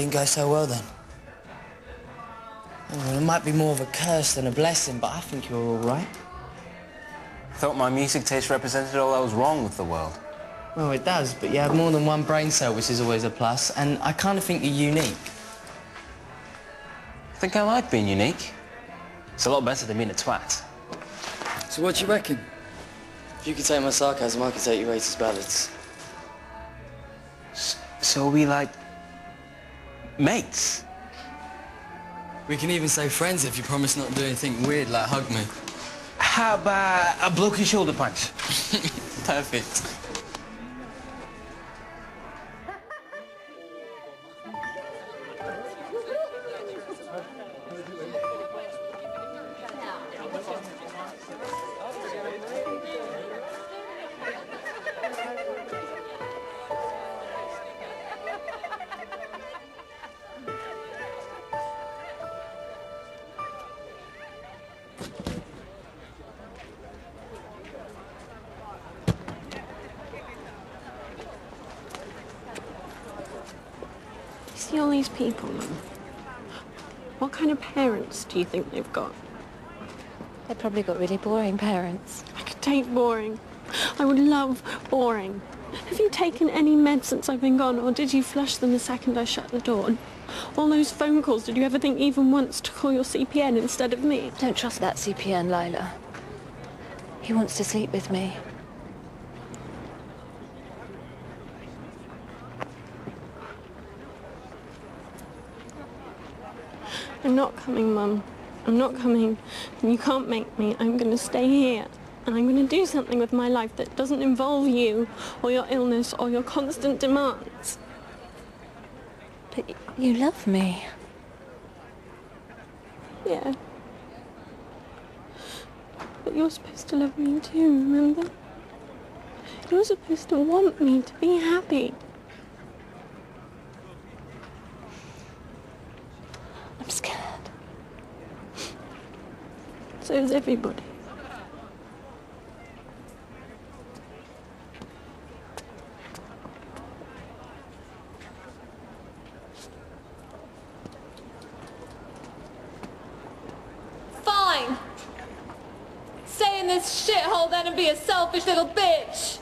Didn't go so well then. Well, it might be more of a curse than a blessing, but I think you're all right. I thought my music taste represented all that was wrong with the world. Well, it does, but you have more than one brain cell, which is always a plus, and I kind of think you're unique. I think I like being unique. It's a lot better than being a twat. So what do you reckon? If you could take my sarcasm, I could take your racist ballads. S so are we like... mates? We can even say friends if you promise not to do anything weird like hug me. How about a bloke and shoulder punch? Perfect. You see all these people, Mum? What kind of parents do you think they've got? They've probably got really boring parents. I could take boring. I would love boring. Have you taken any meds since I've been gone, or did you flush them the second I shut the door? All those phone calls, did you ever think even once to call your CPN instead of me? Don't trust that CPN, Lila. He wants to sleep with me. I'm not coming, Mum. I'm not coming. And you can't make me. I'm going to stay here. And I'm going to do something with my life that doesn't involve you, or your illness, or your constant demands. But you love me. Yeah. But you're supposed to love me too, remember? You're supposed to want me to be happy. I'm scared. So is everybody. This shithole then and be a selfish little bitch.